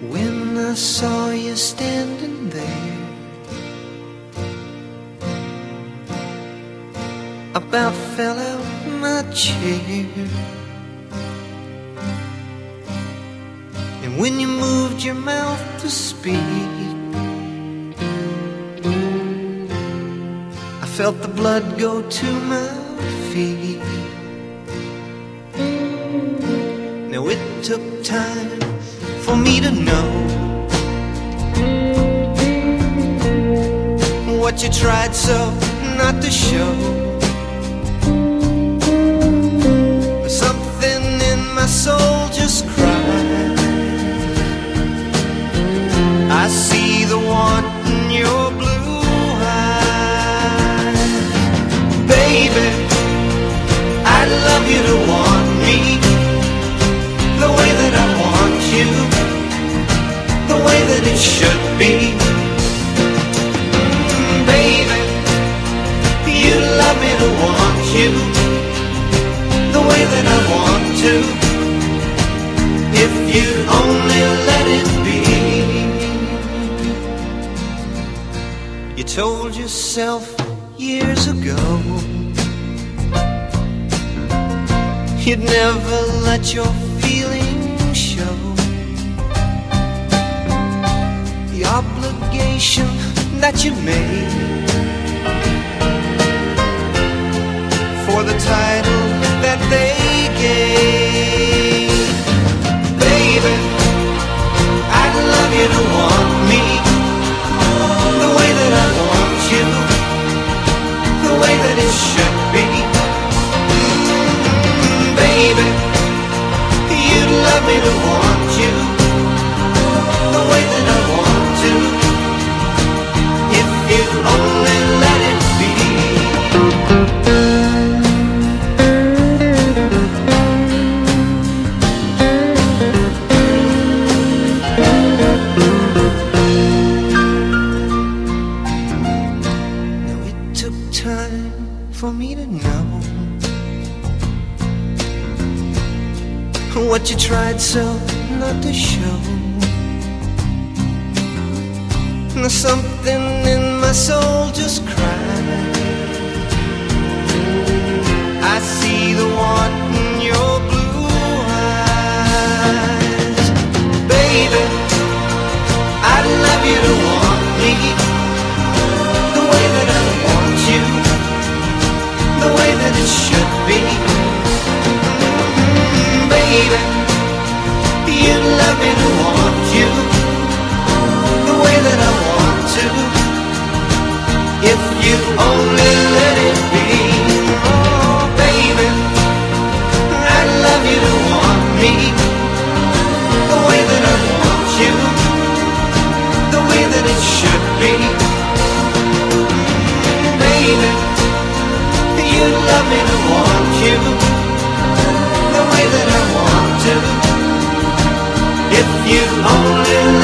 When I saw you standing there, about fell out my chair. And when you moved your mouth to speak, I felt the blood go to my feet. Now it took time for me to know what you tried so not to show. Something in my soul just cried. I see the want in your blue eyes, baby. I'd love you to want should be. Baby, you love me to want you, the way that I want to, if you'd only let it be. You told yourself years ago. You'd never let your feelings obligation that you made for the title that they gave. Baby, I'd love you to want me the way that I want you, the way that it should be baby. You'd love me to want what you tried so not to show. Now something in my soul just cried. Baby. Way